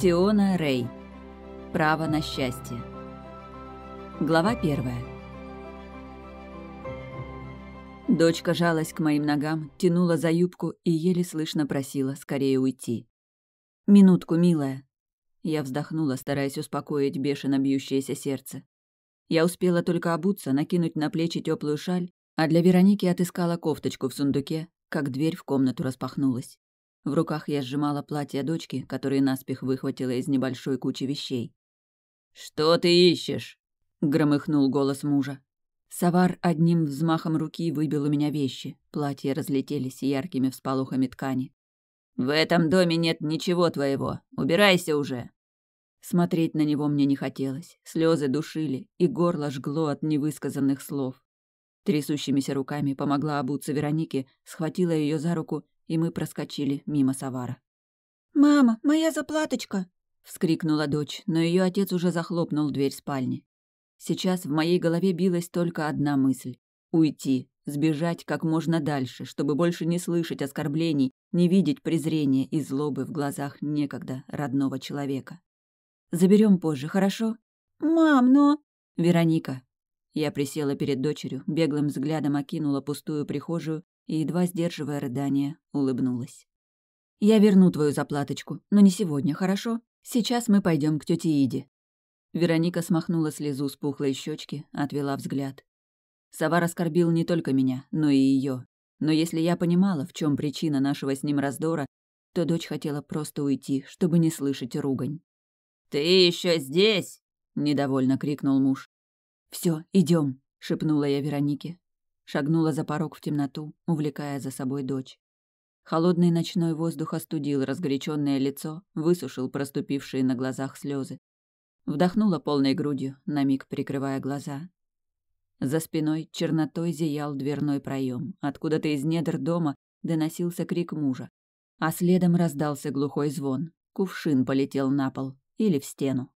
Тиона Рэй. Право на счастье. Глава первая. Дочка жалась к моим ногам, тянула за юбку и еле слышно просила скорее уйти. «Минутку, милая». Я вздохнула, стараясь успокоить бешено бьющееся сердце. Я успела только обуться, накинуть на плечи теплую шаль, а для Вероники отыскала кофточку в сундуке, как дверь в комнату распахнулась. В руках я сжимала платье дочки, которое наспех выхватила из небольшой кучи вещей. «Что ты ищешь?» — громыхнул голос мужа. Савар одним взмахом руки выбил у меня вещи. Платья разлетелись яркими всполохами ткани. «В этом доме нет ничего твоего. Убирайся уже!» Смотреть на него мне не хотелось. Слезы душили, и горло жгло от невысказанных слов. Трясущимися руками помогла обуться Веронике, схватила ее за руку и мы проскочили мимо Савара. «Мама, моя заплаточка!» — вскрикнула дочь, но ее отец уже захлопнул дверь спальни. Сейчас в моей голове билась только одна мысль — уйти, сбежать как можно дальше, чтобы больше не слышать оскорблений, не видеть презрения и злобы в глазах некогда родного человека. Заберем позже, хорошо? Мам, но... Вероника. Я присела перед дочерью, беглым взглядом окинула пустую прихожую и, едва сдерживая рыдание, улыбнулась. «Я верну твою заплаточку, но не сегодня, хорошо? Сейчас мы пойдем к тете Иде». Вероника смахнула слезу с пухлой щечки, отвела взгляд. Савар оскорбил не только меня, но и ее. Но если я понимала, в чем причина нашего с ним раздора, то дочь хотела просто уйти, чтобы не слышать ругань. «Ты еще здесь?» — недовольно крикнул муж. Все, идем, шепнула я Веронике, шагнула за порог в темноту, увлекая за собой дочь. Холодный ночной воздух остудил разгоряченное лицо, высушил проступившие на глазах слезы. Вдохнула полной грудью, на миг прикрывая глаза. За спиной чернотой зиял дверной проем. Откуда-то из недр дома доносился крик мужа. А следом раздался глухой звон. Кувшин полетел на пол или в стену.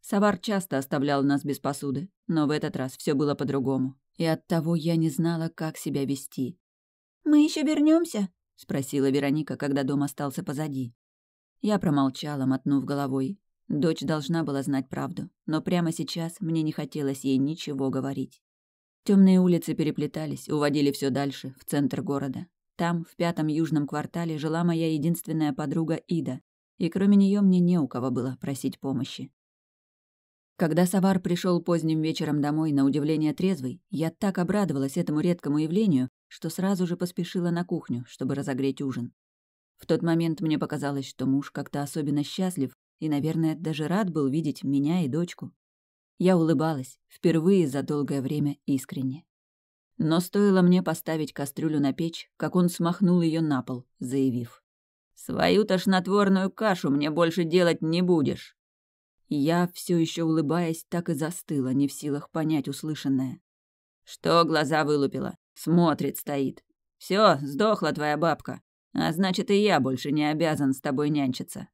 Савар часто оставлял нас без посуды, но в этот раз все было по-другому и оттого я не знала, как себя вести. «Мы еще вернемся? спросила Вероника, когда дом остался позади. Я промолчала, мотнув головой. Дочь должна была знать правду, но прямо сейчас мне не хотелось ей ничего говорить. Темные улицы переплетались, уводили все дальше, в центр города. Там, в пятом южном квартале, жила моя единственная подруга Ида, и кроме нее мне не у кого было просить помощи. Когда Савар пришел поздним вечером домой, на удивление трезвый, я так обрадовалась этому редкому явлению, что сразу же поспешила на кухню, чтобы разогреть ужин. В тот момент мне показалось, что муж как-то особенно счастлив и, наверное, даже рад был видеть меня и дочку. Я улыбалась, впервые за долгое время искренне. Но стоило мне поставить кастрюлю на печь, как он смахнул ее на пол, заявив. «Свою тошнотворную кашу мне больше делать не будешь. Я, все еще улыбаясь, так и застыла, не в силах понять услышанное. «Что глаза вылупила? Смотрит, стоит. Все, сдохла твоя бабка. А значит, и я больше не обязан с тобой нянчиться».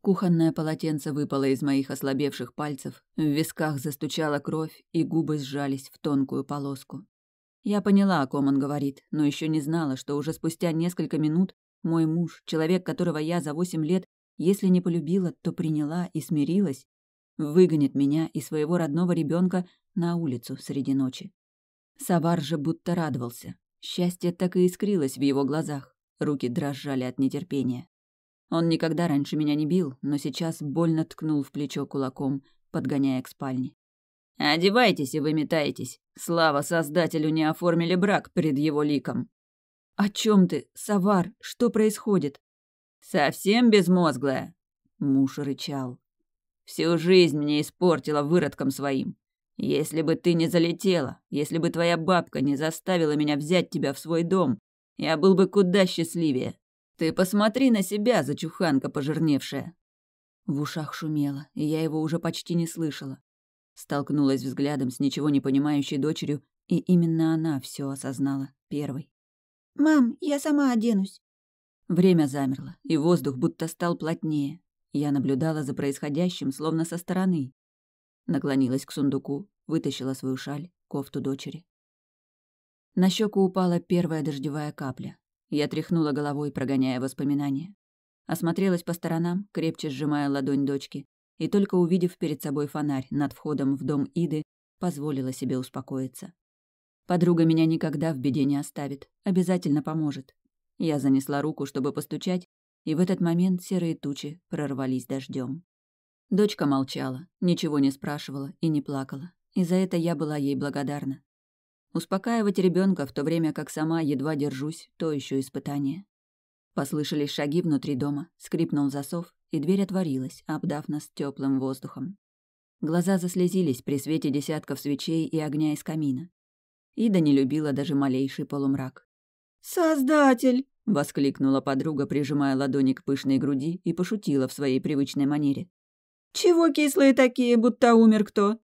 Кухонное полотенце выпало из моих ослабевших пальцев, в висках застучала кровь, и губы сжались в тонкую полоску. Я поняла, о ком он говорит, но еще не знала, что уже спустя несколько минут мой муж, человек, которого я за восемь лет если не полюбила, то приняла и смирилась, выгонит меня и своего родного ребенка на улицу среди ночи. Савар же будто радовался. Счастье так и искрилось в его глазах, руки дрожали от нетерпения. Он никогда раньше меня не бил, но сейчас больно ткнул в плечо кулаком, подгоняя к спальне. «Одевайтесь и выметайтесь. Слава Создателю не оформили брак перед его ликом». «О чем ты, Савар? Что происходит?» «Совсем безмозглая?» Муж рычал. «Всю жизнь мне испортила выродком своим. Если бы ты не залетела, если бы твоя бабка не заставила меня взять тебя в свой дом, я был бы куда счастливее. Ты посмотри на себя, зачуханка пожирневшая». В ушах шумело, и я его уже почти не слышала. Столкнулась взглядом с ничего не понимающей дочерью, и именно она все осознала первой. «Мам, я сама оденусь». Время замерло, и воздух будто стал плотнее. Я наблюдала за происходящим, словно со стороны. Наклонилась к сундуку, вытащила свою шаль, кофту дочери. На щеку упала первая дождевая капля. Я тряхнула головой, прогоняя воспоминания. Осмотрелась по сторонам, крепче сжимая ладонь дочки, и только увидев перед собой фонарь над входом в дом Иды, позволила себе успокоиться. Подруга меня никогда в беде не оставит, обязательно поможет. Я занесла руку, чтобы постучать, и в этот момент серые тучи прорвались дождем. Дочка молчала, ничего не спрашивала и не плакала, и за это я была ей благодарна. Успокаивать ребенка в то время, как сама едва держусь, то еще испытание. Послышались шаги внутри дома, скрипнул засов, и дверь отворилась, обдав нас теплым воздухом. Глаза заслезились при свете десятков свечей и огня из камина. Ида не любила даже малейший полумрак. «Создатель!» — воскликнула подруга, прижимая ладони к пышной груди и пошутила в своей привычной манере. «Чего кислые такие, будто умер кто?»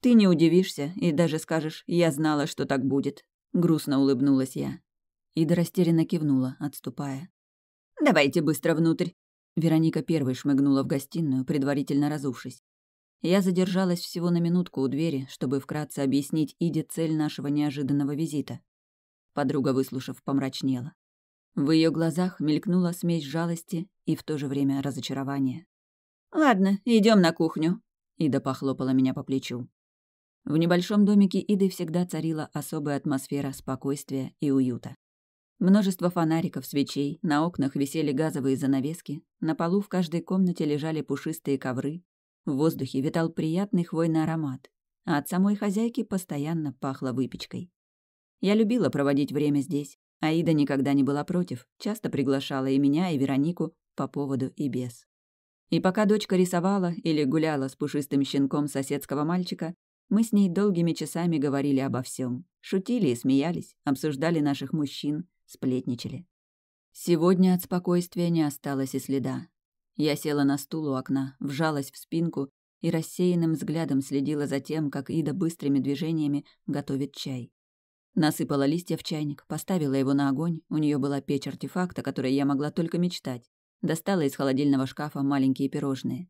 «Ты не удивишься и даже скажешь, я знала, что так будет», — грустно улыбнулась я. Ида растерянно кивнула, отступая. «Давайте быстро внутрь». Вероника первой шмыгнула в гостиную, предварительно разувшись. Я задержалась всего на минутку у двери, чтобы вкратце объяснить Иде цель нашего неожиданного визита. Подруга, выслушав, помрачнела. В ее глазах мелькнула смесь жалости и в то же время разочарования. «Ладно, идем на кухню», — Ида похлопала меня по плечу. В небольшом домике Иды всегда царила особая атмосфера спокойствия и уюта. Множество фонариков, свечей, на окнах висели газовые занавески, на полу в каждой комнате лежали пушистые ковры, в воздухе витал приятный хвойный аромат, а от самой хозяйки постоянно пахло выпечкой. Я любила проводить время здесь, а Ида никогда не была против, часто приглашала и меня, и Веронику по поводу и без. И пока дочка рисовала или гуляла с пушистым щенком соседского мальчика, мы с ней долгими часами говорили обо всем, шутили и смеялись, обсуждали наших мужчин, сплетничали. Сегодня от спокойствия не осталось и следа. Я села на стул у окна, вжалась в спинку и рассеянным взглядом следила за тем, как Ида быстрыми движениями готовит чай. Насыпала листья в чайник, поставила его на огонь, у нее была печь артефакта, которой я могла только мечтать. Достала из холодильного шкафа маленькие пирожные.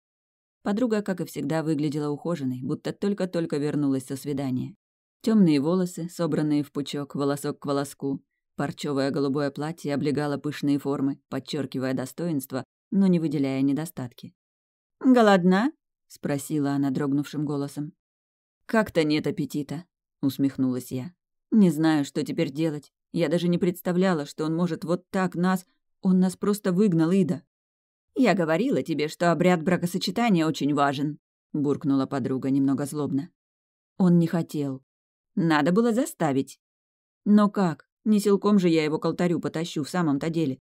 Подруга, как и всегда, выглядела ухоженной, будто только-только вернулась со свидания. Темные волосы, собранные в пучок, волосок к волоску. Парчевое голубое платье облегало пышные формы, подчеркивая достоинство, но не выделяя недостатки. «Голодна?» — спросила она дрогнувшим голосом. «Как-то нет аппетита», — усмехнулась я. «Не знаю, что теперь делать. Я даже не представляла, что он может вот так нас... Он нас просто выгнал, Ида». «Я говорила тебе, что обряд бракосочетания очень важен», — буркнула подруга немного злобно. Он не хотел. Надо было заставить. Но как? Не силком же я его к алтарю потащу в самом-то деле.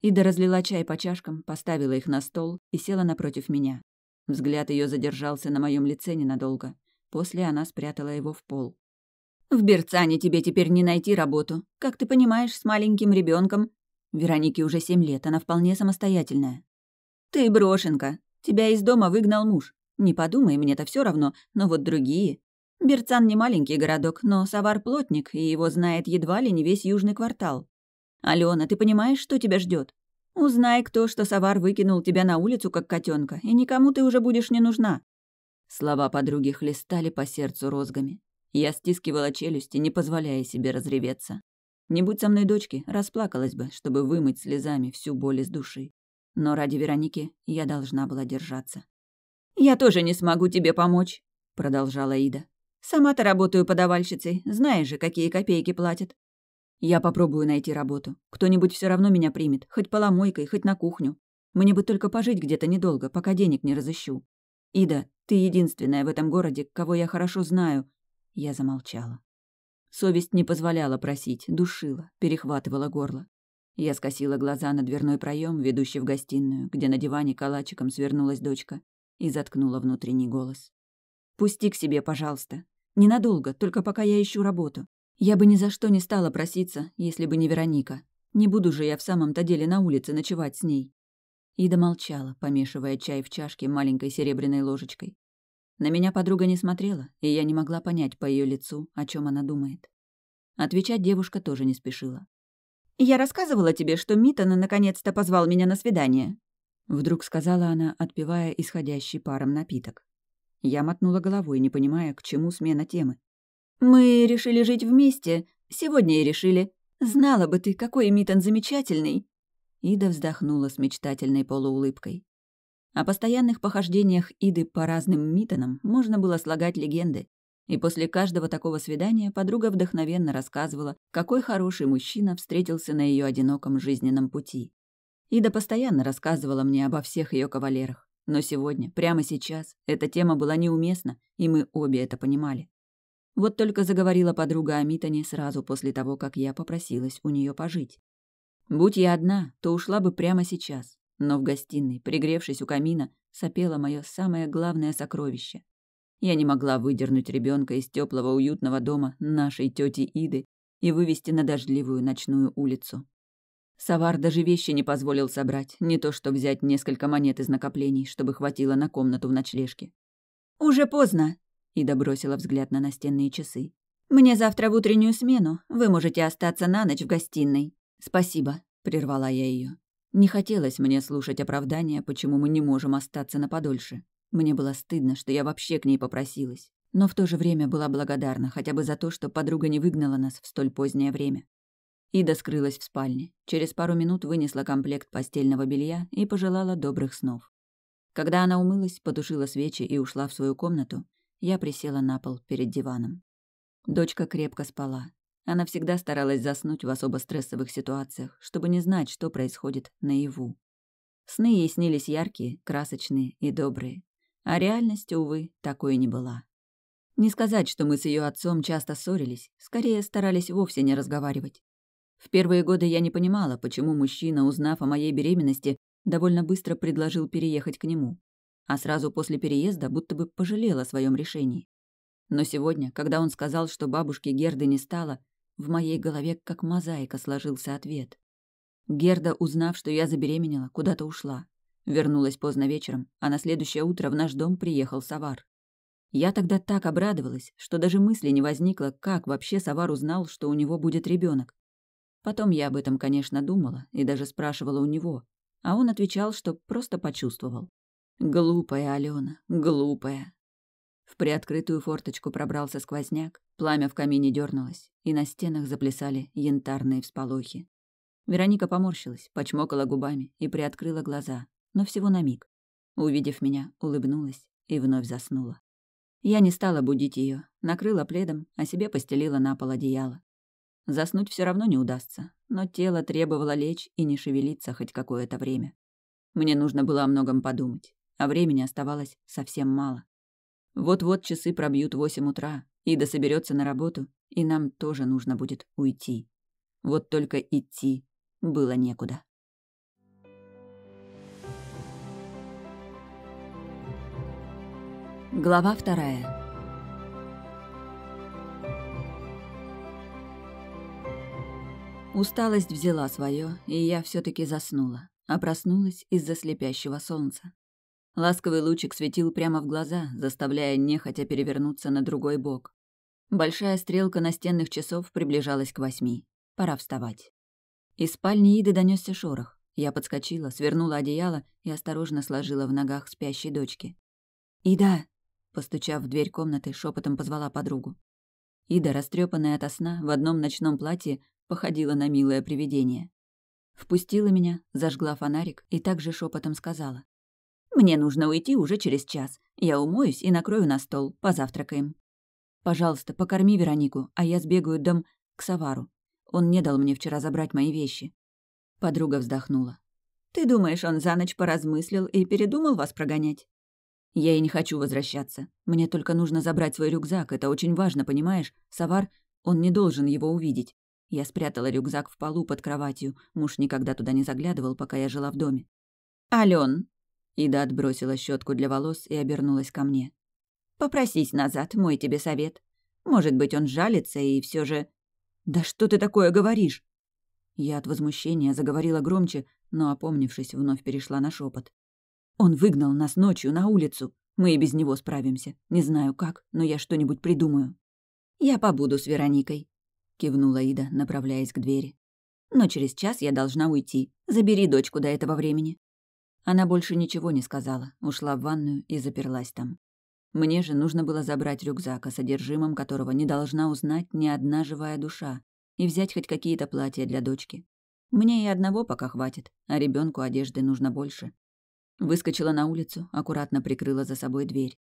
Ида разлила чай по чашкам, поставила их на стол и села напротив меня. Взгляд ее задержался на моем лице ненадолго. После она спрятала его в пол. «В Берцане тебе теперь не найти работу. Как ты понимаешь, с маленьким ребенком. Веронике уже семь лет, она вполне самостоятельная. «Ты брошенка. Тебя из дома выгнал муж. Не подумай, мне-то все равно, но вот другие. Берцан не маленький городок, но Савар плотник, и его знает едва ли не весь южный квартал. Алена, ты понимаешь, что тебя ждет? Узнай, кто, что Савар выкинул тебя на улицу, как котенка, и никому ты уже будешь не нужна». Слова подруги хлестали по сердцу розгами. Я стискивала челюсти, не позволяя себе разреветься. Не будь со мной дочки, расплакалась бы, чтобы вымыть слезами всю боль из души. Но ради Вероники я должна была держаться. «Я тоже не смогу тебе помочь», — продолжала Ида. «Сама-то работаю подавальщицей, знаешь же, какие копейки платят». «Я попробую найти работу. Кто-нибудь все равно меня примет, хоть поломойкой, хоть на кухню. Мне бы только пожить где-то недолго, пока денег не разыщу. Ида, ты единственная в этом городе, кого я хорошо знаю». Я замолчала. Совесть не позволяла просить, душила, перехватывала горло. Я скосила глаза на дверной проем, ведущий в гостиную, где на диване калачиком свернулась дочка, и заткнула внутренний голос. «Пусти к себе, пожалуйста. Ненадолго, только пока я ищу работу. Я бы ни за что не стала проситься, если бы не Вероника. Не буду же я в самом-то деле на улице ночевать с ней». Ида молчала, помешивая чай в чашке маленькой серебряной ложечкой. На меня подруга не смотрела, и я не могла понять по ее лицу, о чем она думает. Отвечать девушка тоже не спешила. «Я рассказывала тебе, что Митон наконец-то позвал меня на свидание?» Вдруг сказала она, отпивая исходящий паром напиток. Я мотнула головой, не понимая, к чему смена темы. «Мы решили жить вместе. Сегодня и решили. Знала бы ты, какой Митон замечательный!» Ида вздохнула с мечтательной полуулыбкой. О постоянных похождениях Иды по разным Митонам можно было слагать легенды, и после каждого такого свидания подруга вдохновенно рассказывала, какой хороший мужчина встретился на ее одиноком жизненном пути. Ида постоянно рассказывала мне обо всех ее кавалерах. Но сегодня, прямо сейчас, эта тема была неуместна, и мы обе это понимали. Вот только заговорила подруга о Митоне сразу после того, как я попросилась у нее пожить. Будь я одна, то ушла бы прямо сейчас, но в гостиной, пригревшись у камина, сопело мое самое главное сокровище. Я не могла выдернуть ребенка из теплого уютного дома нашей тети Иды и вывести на дождливую ночную улицу. Савар даже вещи не позволил собрать, не то что взять несколько монет из накоплений, чтобы хватило на комнату в ночлежке. «Уже поздно», — Ида бросила взгляд на настенные часы. «Мне завтра в утреннюю смену. Вы можете остаться на ночь в гостиной». «Спасибо», — прервала я ее. Не хотелось мне слушать оправдания, почему мы не можем остаться на подольше. Мне было стыдно, что я вообще к ней попросилась. Но в то же время была благодарна хотя бы за то, что подруга не выгнала нас в столь позднее время. Ида скрылась в спальне. Через пару минут вынесла комплект постельного белья и пожелала добрых снов. Когда она умылась, потушила свечи и ушла в свою комнату, я присела на пол перед диваном. Дочка крепко спала. Она всегда старалась заснуть в особо стрессовых ситуациях, чтобы не знать, что происходит наяву. Сны ей снились яркие, красочные и добрые. А реальность, увы, такой не была. Не сказать, что мы с ее отцом часто ссорились, скорее старались вовсе не разговаривать. В первые годы я не понимала, почему мужчина, узнав о моей беременности, довольно быстро предложил переехать к нему. А сразу после переезда будто бы пожалел о своем решении. Но сегодня, когда он сказал, что бабушки Герды не стало, в моей голове как мозаика сложился ответ. Герда, узнав, что я забеременела, куда-то ушла. Вернулась поздно вечером, а на следующее утро в наш дом приехал Савар. Я тогда так обрадовалась, что даже мысли не возникло, как вообще Савар узнал, что у него будет ребенок. Потом я об этом, конечно, думала и даже спрашивала у него, а он отвечал, что просто почувствовал. Глупая Алена, глупая. В приоткрытую форточку пробрался сквозняк, пламя в камине дернулось, и на стенах заплясали янтарные всполохи. Вероника поморщилась, почмокала губами и приоткрыла глаза, но всего на миг. Увидев меня, улыбнулась и вновь заснула. Я не стала будить ее, накрыла пледом, а себе постелила на пол одеяло. Заснуть все равно не удастся, но тело требовало лечь и не шевелиться хоть какое-то время. Мне нужно было о многом подумать, а времени оставалось совсем мало. Вот-вот часы пробьют восемь утра, Ида соберется на работу, и нам тоже нужно будет уйти. Вот только идти было некуда. Глава вторая. Усталость взяла свое, и я все таки заснула, а проснулась из-за слепящего солнца. Ласковый лучик светил прямо в глаза, заставляя нехотя перевернуться на другой бок. Большая стрелка настенных часов приближалась к восьми. Пора вставать. Из спальни Иды донесся шорох. Я подскочила, свернула одеяло и осторожно сложила в ногах спящей дочки. «Ида!» — постучав в дверь комнаты, шепотом позвала подругу. Ида, растрепанная ото сна, в одном ночном платье, походила на милое привидение. Впустила меня, зажгла фонарик и также шепотом сказала. «Мне нужно уйти уже через час. Я умоюсь и накрою на стол, позавтракаем. Пожалуйста, покорми Веронику, а я сбегаю дом к Савару. Он не дал мне вчера забрать мои вещи». Подруга вздохнула. «Ты думаешь, он за ночь поразмыслил и передумал вас прогонять?» «Я и не хочу возвращаться. Мне только нужно забрать свой рюкзак, это очень важно, понимаешь? Савар, он не должен его увидеть. Я спрятала рюкзак в полу под кроватью. Муж никогда туда не заглядывал, пока я жила в доме. «Алён!» Ида отбросила щетку для волос и обернулась ко мне. «Попросись назад, мой тебе совет. Может быть, он жалится и все же...» «Да что ты такое говоришь?» Я от возмущения заговорила громче, но, опомнившись, вновь перешла на шепот. «Он выгнал нас ночью на улицу. Мы и без него справимся. Не знаю как, но я что-нибудь придумаю». «Я побуду с Вероникой», кивнула Ида, направляясь к двери. Но через час я должна уйти. Забери дочку до этого времени. Она больше ничего не сказала, ушла в ванную и заперлась там. Мне же нужно было забрать рюкзак, о содержимом которого не должна узнать ни одна живая душа, и взять хоть какие-то платья для дочки. Мне и одного пока хватит, а ребенку одежды нужно больше. Выскочила на улицу, аккуратно прикрыла за собой дверь.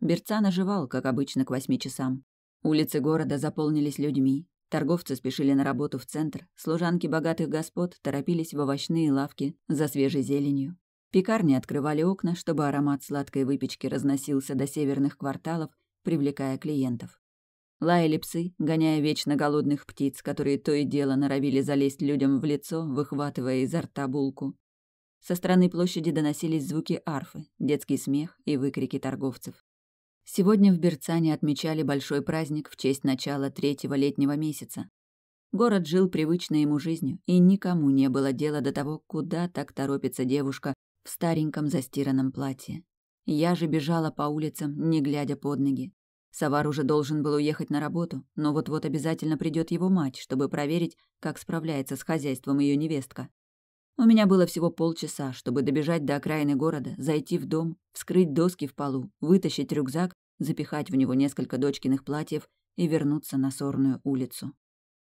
Берцан оживал, как обычно, к восьми часам. Улицы города заполнились людьми. Торговцы спешили на работу в центр, служанки богатых господ торопились в овощные лавки за свежей зеленью. Пекарни открывали окна, чтобы аромат сладкой выпечки разносился до северных кварталов, привлекая клиентов. Лаяли псы, гоняя вечно голодных птиц, которые то и дело норовили залезть людям в лицо, выхватывая изо рта булку. Со стороны площади доносились звуки арфы, детский смех и выкрики торговцев. Сегодня в Берцане отмечали большой праздник в честь начала третьего летнего месяца. Город жил привычной ему жизнью, и никому не было дела до того, куда так торопится девушка в стареньком застиранном платье. Я же бежала по улицам, не глядя под ноги. Савар уже должен был уехать на работу, но вот-вот обязательно придет его мать, чтобы проверить, как справляется с хозяйством ее невестка. У меня было всего полчаса, чтобы добежать до окраины города, зайти в дом, вскрыть доски в полу, вытащить рюкзак, запихать в него несколько дочкиных платьев и вернуться на Сорную улицу.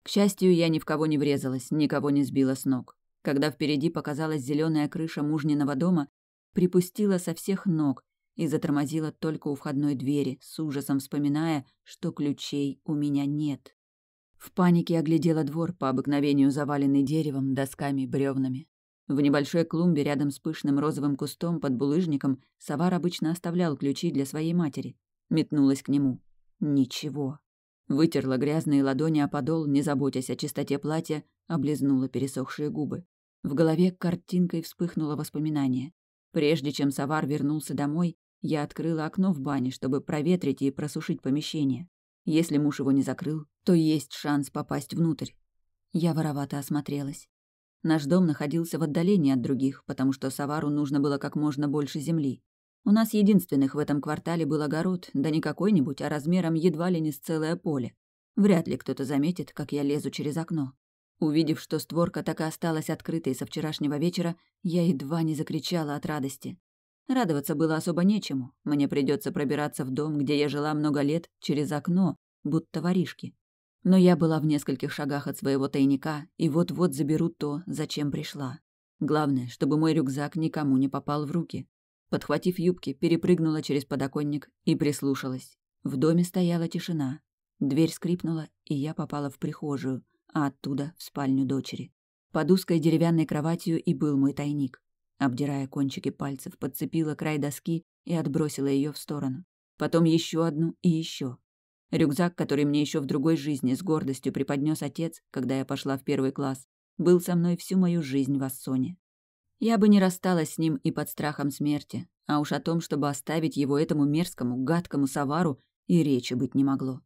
К счастью, я ни в кого не врезалась, никого не сбила с ног. Когда впереди показалась зеленая крыша мужниного дома, припустила со всех ног и затормозила только у входной двери, с ужасом вспоминая, что ключей у меня нет. В панике оглядела двор, по обыкновению заваленный деревом, досками, бревнами. В небольшой клумбе рядом с пышным розовым кустом под булыжником Савар обычно оставлял ключи для своей матери. Метнулась к нему. Ничего. Вытерла грязные ладони о подол, не заботясь о чистоте платья, облизнула пересохшие губы. В голове картинкой вспыхнуло воспоминание. Прежде чем Савар вернулся домой, я открыла окно в бане, чтобы проветрить и просушить помещение. Если муж его не закрыл, то есть шанс попасть внутрь. Я воровато осмотрелась. Наш дом находился в отдалении от других, потому что Савару нужно было как можно больше земли. У нас единственных в этом квартале был огород, да не какой-нибудь, а размером едва ли не с целое поле. Вряд ли кто-то заметит, как я лезу через окно. Увидев, что створка так и осталась открытой со вчерашнего вечера, я едва не закричала от радости. Радоваться было особо нечему. Мне придется пробираться в дом, где я жила много лет, через окно, будто воришки. Но я была в нескольких шагах от своего тайника, и вот-вот заберу то, зачем пришла. Главное, чтобы мой рюкзак никому не попал в руки. Подхватив юбки, перепрыгнула через подоконник и прислушалась. В доме стояла тишина. Дверь скрипнула, и я попала в прихожую — а оттуда в спальню дочери. Под узкой деревянной кроватью и был мой тайник. Обдирая кончики пальцев, подцепила край доски и отбросила ее в сторону. Потом еще одну и еще. Рюкзак, который мне еще в другой жизни с гордостью преподнес отец, когда я пошла в первый класс, был со мной всю мою жизнь в Ассоне. Я бы не рассталась с ним и под страхом смерти, а уж о том, чтобы оставить его этому мерзкому, гадкому савару, и речи быть не могло.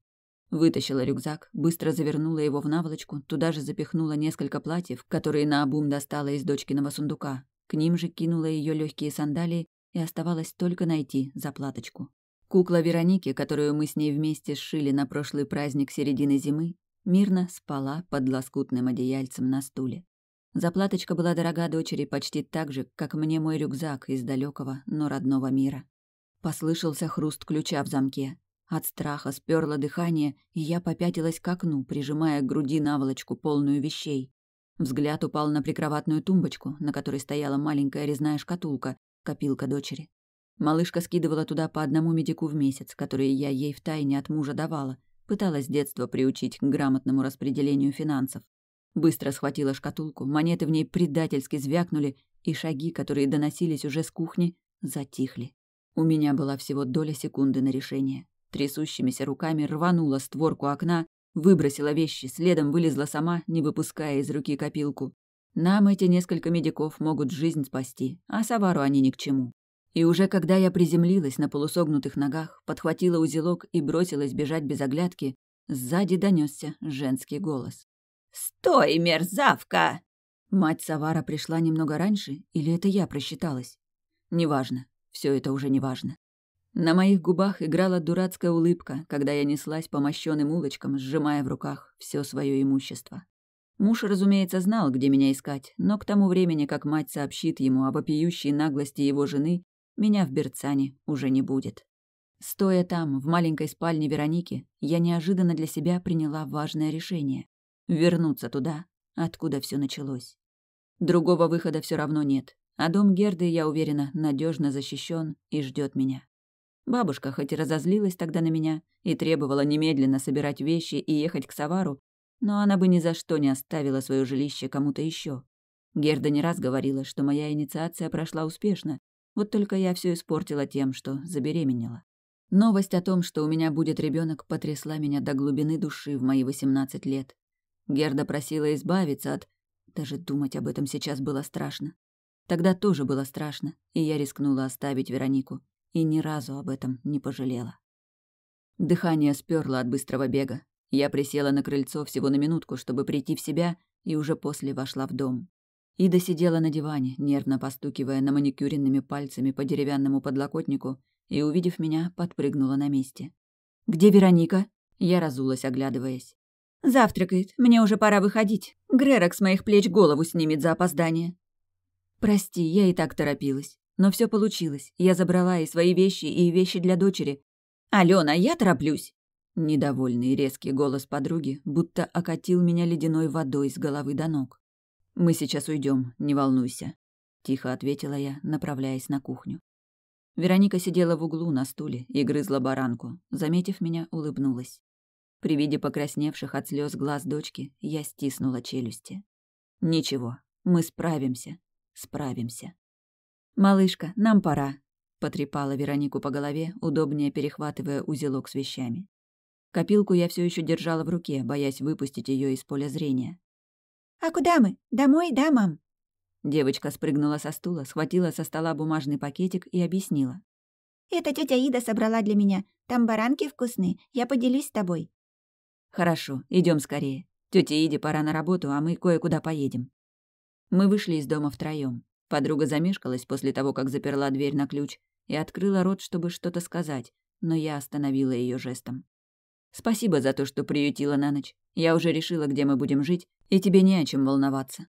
Вытащила рюкзак, быстро завернула его в наволочку, туда же запихнула несколько платьев, которые наобум достала из дочкиного сундука. К ним же кинула ее легкие сандалии, и оставалось только найти заплаточку. Кукла Вероники, которую мы с ней вместе сшили на прошлый праздник середины зимы, мирно спала под лоскутным одеяльцем на стуле. Заплаточка была дорога дочери почти так же, как мне мой рюкзак из далекого, но родного мира. Послышался хруст ключа в замке. От страха сперло дыхание, и я попятилась к окну, прижимая к груди наволочку, полную вещей. Взгляд упал на прикроватную тумбочку, на которой стояла маленькая резная шкатулка, копилка дочери. Малышка скидывала туда по одному медику в месяц, которые я ей втайне от мужа давала, пыталась с детства приучить к грамотному распределению финансов. Быстро схватила шкатулку, монеты в ней предательски звякнули, и шаги, которые доносились уже с кухни, затихли. У меня была всего доля секунды на решение. Трясущимися руками рванула створку окна, выбросила вещи, следом вылезла сама, не выпуская из руки копилку. Нам эти несколько медиков могут жизнь спасти, а Савару они ни к чему. И уже когда я приземлилась на полусогнутых ногах, подхватила узелок и бросилась бежать без оглядки, сзади донесся женский голос. «Стой, мерзавка!» Мать Савара пришла немного раньше, или это я просчиталась? Неважно, все это уже неважно. На моих губах играла дурацкая улыбка, когда я неслась по мощёным улочкам, сжимая в руках все свое имущество. Муж, разумеется, знал, где меня искать, но к тому времени, как мать сообщит ему о вопиющей наглости его жены, меня в Берцане уже не будет. Стоя там, в маленькой спальне Вероники, я неожиданно для себя приняла важное решение — вернуться туда, откуда все началось. Другого выхода все равно нет, а дом Герды, я уверена, надежно защищен и ждет меня. Бабушка хоть и разозлилась тогда на меня и требовала немедленно собирать вещи и ехать к Савару, но она бы ни за что не оставила свое жилище кому-то еще. Герда не раз говорила, что моя инициация прошла успешно, вот только я все испортила тем, что забеременела. Новость о том, что у меня будет ребенок, потрясла меня до глубины души в мои 18 лет. Герда просила избавиться от... Даже думать об этом сейчас было страшно. Тогда тоже было страшно, и я рискнула оставить Веронику, и ни разу об этом не пожалела. Дыхание сперло от быстрого бега. Я присела на крыльцо всего на минутку, чтобы прийти в себя, и уже после вошла в дом. Ида сидела на диване, нервно постукивая на маникюренными пальцами по деревянному подлокотнику, и, увидев меня, подпрыгнула на месте. «Где Вероника?» Я разулась, оглядываясь. «Завтракает. Мне уже пора выходить. Грерок с моих плеч голову снимет за опоздание». «Прости, я и так торопилась. Но все получилось. Я забрала и свои вещи, и вещи для дочери. Алена, я тороплюсь!» Недовольный резкий голос подруги будто окатил меня ледяной водой с головы до ног. «Мы сейчас уйдем, не волнуйся», — тихо ответила я, направляясь на кухню. Вероника сидела в углу на стуле и грызла баранку. Заметив меня, улыбнулась. При виде покрасневших от слез глаз дочки я стиснула челюсти. «Ничего, мы справимся, справимся». «Малышка, нам пора», — потрепала Веронику по голове, удобнее перехватывая узелок с вещами. Копилку я все еще держала в руке, боясь выпустить ее из поля зрения. «А куда мы? Домой, да, мам?» Девочка спрыгнула со стула, схватила со стола бумажный пакетик и объяснила. «Это тетя Ида собрала для меня. Там баранки вкусные. Я поделюсь с тобой». «Хорошо, идем скорее. Тете Иде пора на работу, а мы кое-куда поедем». Мы вышли из дома втроем. Подруга замешкалась после того, как заперла дверь на ключ и открыла рот, чтобы что-то сказать, но я остановила ее жестом. «Спасибо за то, что приютила на ночь. Я уже решила, где мы будем жить, и тебе не о чем волноваться».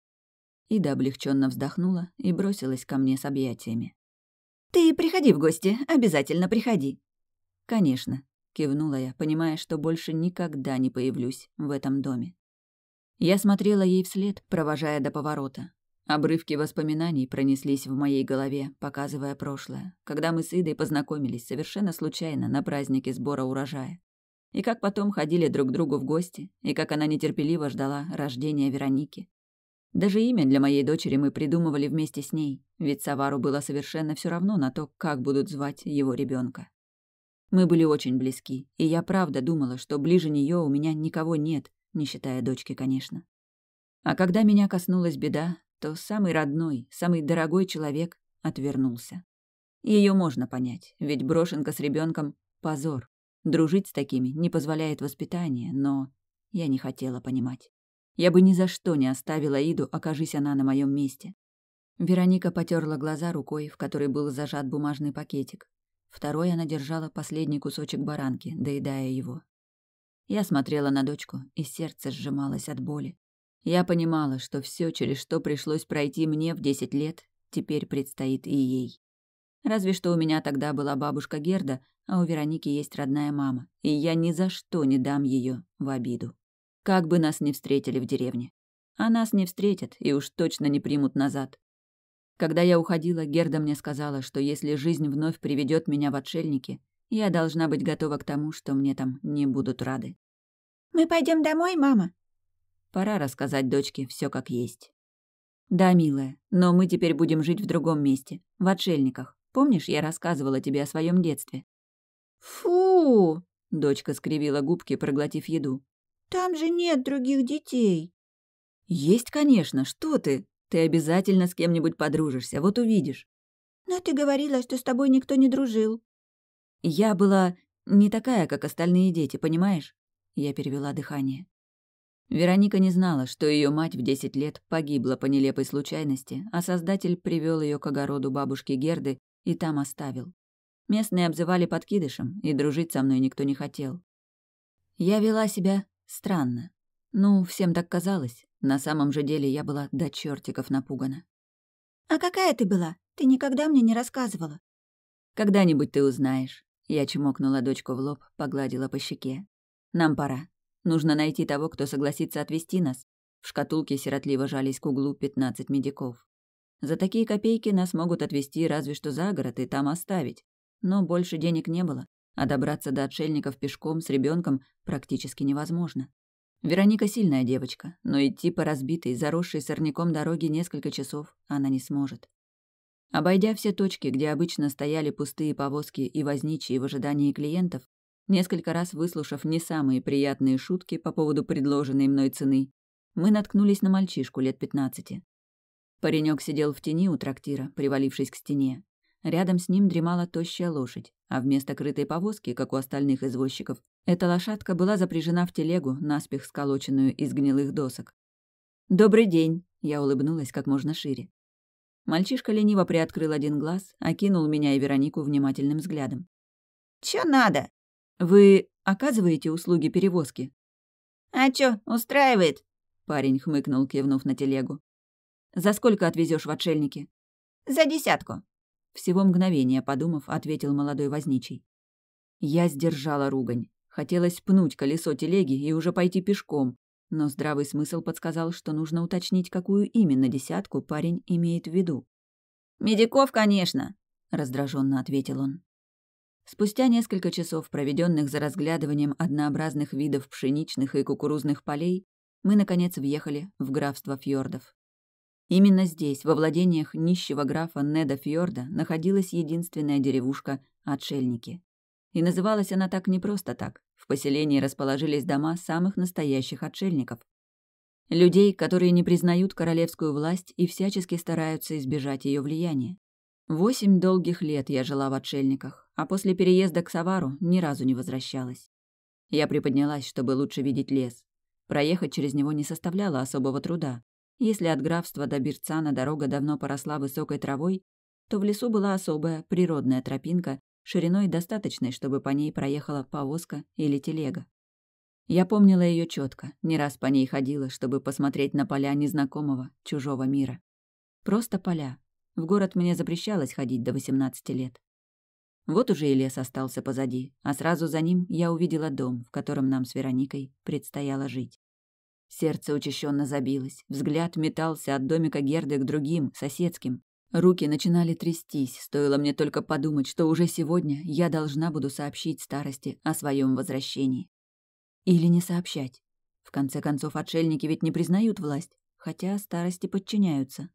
Ида облегченно вздохнула и бросилась ко мне с объятиями. «Ты приходи в гости, обязательно приходи». «Конечно», — кивнула я, понимая, что больше никогда не появлюсь в этом доме. Я смотрела ей вслед, провожая до поворота, Обрывки воспоминаний пронеслись в моей голове, показывая прошлое, когда мы с Идой познакомились совершенно случайно на празднике сбора урожая. И как потом ходили друг к другу в гости, и как она нетерпеливо ждала рождения Вероники. Даже имя для моей дочери мы придумывали вместе с ней, ведь Савару было совершенно все равно на то, как будут звать его ребенка. Мы были очень близки, и я правда думала, что ближе нее у меня никого нет, не считая дочки, конечно. А когда меня коснулась беда, то самый родной, самый дорогой человек отвернулся. Ее можно понять, ведь брошенка с ребенком позор. Дружить с такими не позволяет воспитание, но я не хотела понимать. Я бы ни за что не оставила Иду, окажись она на моем месте. Вероника потерла глаза рукой, в которой был зажат бумажный пакетик. Второй она держала последний кусочек баранки, доедая его. Я смотрела на дочку, и сердце сжималось от боли. Я понимала, что все, через что пришлось пройти мне в десять лет, теперь предстоит и ей. Разве что у меня тогда была бабушка Герда, а у Вероники есть родная мама, и я ни за что не дам ее в обиду. Как бы нас ни встретили в деревне. А нас не встретят и уж точно не примут назад. Когда я уходила, Герда мне сказала, что если жизнь вновь приведет меня в отшельники, я должна быть готова к тому, что мне там не будут рады. «Мы пойдем домой, мама?» Пора рассказать дочке все как есть. Да, милая, но мы теперь будем жить в другом месте, в отшельниках. Помнишь, я рассказывала тебе о своем детстве? Фу! Дочка скривила губки, проглотив еду. Там же нет других детей. Есть, конечно, что ты? Ты обязательно с кем-нибудь подружишься, вот увидишь. Но ты говорила, что с тобой никто не дружил. Я была не такая, как остальные дети, понимаешь? Я перевела дыхание. Вероника не знала, что ее мать в десять лет погибла по нелепой случайности, а создатель привел ее к огороду бабушки Герды и там оставил. Местные обзывали подкидышем, и дружить со мной никто не хотел. Я вела себя странно. Ну, всем так казалось. На самом же деле я была до чертиков напугана. «А какая ты была? Ты никогда мне не рассказывала». «Когда-нибудь ты узнаешь». Я чмокнула дочку в лоб, погладила по щеке. «Нам пора. Нужно найти того, кто согласится отвезти нас. В шкатулке сиротливо жались к углу пятнадцать медиков. За такие копейки нас могут отвезти разве что за город и там оставить. Но больше денег не было, а добраться до отшельников пешком с ребенком практически невозможно. Вероника сильная девочка, но идти по разбитой, заросшей сорняком дороге несколько часов она не сможет. Обойдя все точки, где обычно стояли пустые повозки и возничие в ожидании клиентов, несколько раз выслушав не самые приятные шутки по поводу предложенной мной цены, мы наткнулись на мальчишку лет пятнадцати. Паренек сидел в тени у трактира, привалившись к стене. Рядом с ним дремала тощая лошадь, а вместо крытой повозки, как у остальных извозчиков, эта лошадка была запряжена в телегу, наспех сколоченную из гнилых досок. «Добрый день!» — я улыбнулась как можно шире. Мальчишка лениво приоткрыл один глаз, окинул меня и Веронику внимательным взглядом. «Чё надо?» «Вы оказываете услуги перевозки?» «А чё, устраивает?» Парень хмыкнул, кивнув на телегу. «За сколько отвезешь в отшельники?» «За десятку». Всего мгновение подумав, ответил молодой возничий. Я сдержала ругань. Хотелось пнуть колесо телеги и уже пойти пешком, но здравый смысл подсказал, что нужно уточнить, какую именно десятку парень имеет в виду. «Медиков, конечно», — раздраженно ответил он. Спустя несколько часов, проведенных за разглядыванием однообразных видов пшеничных и кукурузных полей, мы, наконец, въехали в графство фьордов. Именно здесь, во владениях нищего графа Неда Фьорда, находилась единственная деревушка Отшельники. И называлась она так не просто так. В поселении расположились дома самых настоящих отшельников. Людей, которые не признают королевскую власть и всячески стараются избежать ее влияния. Восемь долгих лет я жила в отшельниках, а после переезда к Савару ни разу не возвращалась. Я приподнялась, чтобы лучше видеть лес. Проехать через него не составляло особого труда. Если от графства до Бирцана дорога давно поросла высокой травой, то в лесу была особая природная тропинка, шириной достаточной, чтобы по ней проехала повозка или телега. Я помнила ее четко, не раз по ней ходила, чтобы посмотреть на поля незнакомого, чужого мира. Просто поля. В город мне запрещалось ходить до 18 лет. Вот уже и лес остался позади, а сразу за ним я увидела дом, в котором нам с Вероникой предстояло жить. Сердце учащенно забилось, взгляд метался от домика Герды к другим, соседским. Руки начинали трястись, стоило мне только подумать, что уже сегодня я должна буду сообщить старости о своем возвращении. Или не сообщать. В конце концов, отшельники ведь не признают власть, хотя старости подчиняются.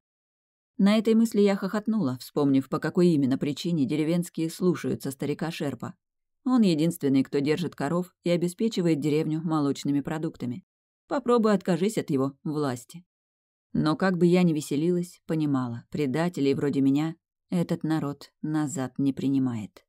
На этой мысли я хохотнула, вспомнив, по какой именно причине деревенские слушаются старика Шерпа. Он единственный, кто держит коров и обеспечивает деревню молочными продуктами. Попробуй откажись от его власти. Но как бы я ни веселилась, понимала, предателей вроде меня этот народ назад не принимает.